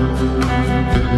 Música